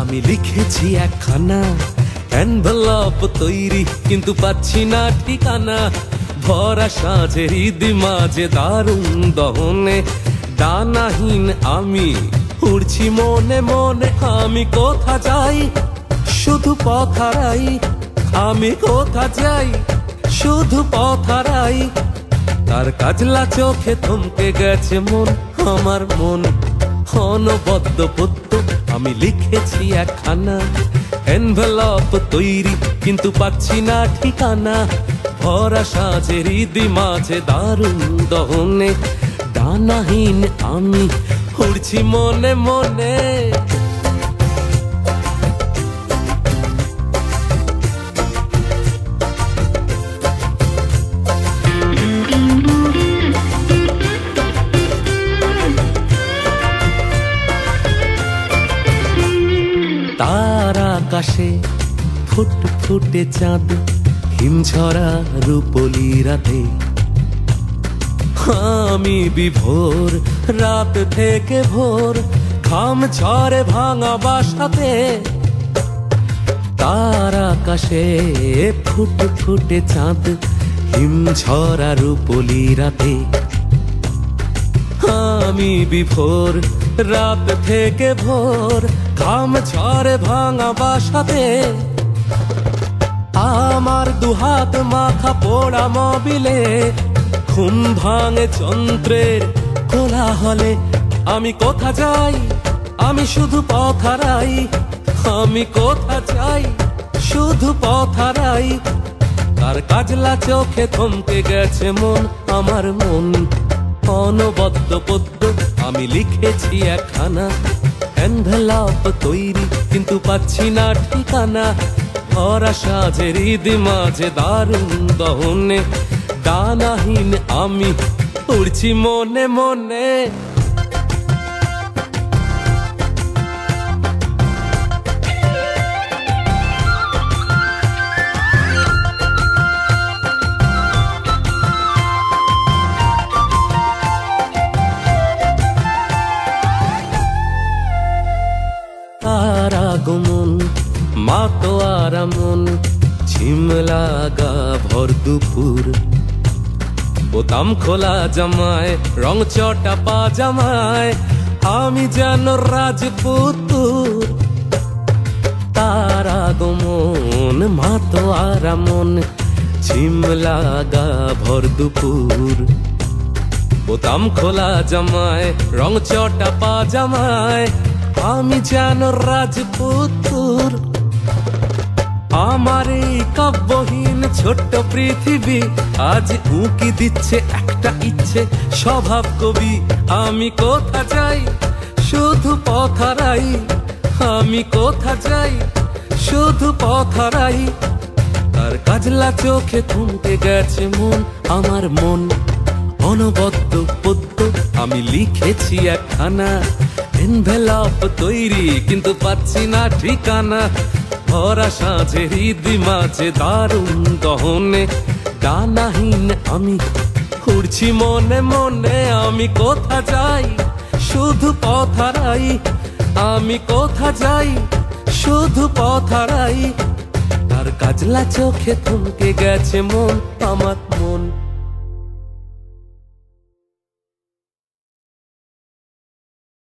আমি লিখেছি একখানা এনভেলপ তৈরি, কিন্তু পাচ্ছি না ঠিকানা। ভরা সাজের ঈদ মাঝে দারুণ দহনে। ডানাহীন আমি, উড়ছি মনে মনে আমি কোথা যাই? শুধু পথারাই, আমি কোথা যাই? শুধু পথারাই, তার কাজলা চোখে থমকে গেছে মন, আমার মন। অনবদ্য পদ্য আমি লিখেছি একখানা এনভেলপ তৈরি, কিন্তু পাচ্ছি না ঠিকানা। ভরা সাজে হৃদি মাঝে দারুণ দহনে ডানাহীন আমি উড়ছি মনে মনে। তার আকাশে ফুট ফুটে চাঁদ, হিমঝরা রূপলি রাতে। আমি বিভোর, রাত থেকে ভোর খাম ঝরে ভাঙা বাসাতে। তার আকাশে ফুট ফুটে চাঁদ, হিমঝরা রূপলি রাতে। আমি বিভোর, রাত থেকে ভোর, ঘাম ঝড়ে ভাঙা বাসাতে। আমার দুহাত মাখা পোড়া মবিলে, ঘুম ভাঙে যন্ত্রের কোলা হলে আমি কোথা যাই? আমি শুধু পথারাই। আমি কোথা যাই? শুধু পথারাই। তার কাজলা চোখে থমকে গেছে মন, আমার মন। অনবদ্য পদ্য আমি লিখেছি একখানা। এনভেলাপ তৈরি, কিন্তু পাচ্ছি না ঠিকানা। ভরা সাজে হৃদ মাঝে দারুণ দহনে। দানাহীন আমি উড়ছি মনে মনে। আগমন, মা তো আরামন ঝিমলাগা ভর দুপুর। বোতাম খোলা জামায়, রং চটা পা জামায়, আমি যেন রাজপুতুর। তার আগমন, মা তো আরামন ঝিমলাগা ভর দুপুর। বোতাম খোলা জামায়, রং চটা পাজামায় আমি যেন রাজপুতুর। আমার এই কাব্যহীন ছোট্ট পৃথিবী আজ উঁকি দিচ্ছে একটা ইচ্ছে, স্বভাব কবি, আমি কোথা যাই? শুধু পথারাই আমি কোথা যাই? শুধু পথারাই তার কাজলা চোখে থমকে গেছে মন, আমার মন। অনবদ্য পদ্য আমি লিখেছি একখানা। এনভেলপ তৈরি, কিন্তু পাচ্ছি না ঠিকানা। ভরা সাজে হৃদি মাঝে দারুণ দহনে। ডানাহীন আমি উড়ছি মনে মনে আমি কোথা যাই? শুধু পথারাই আমি কোথা যাই? শুধু পথারাই তার কাজলা চোখে থমকে গেছে মন, আমার মন।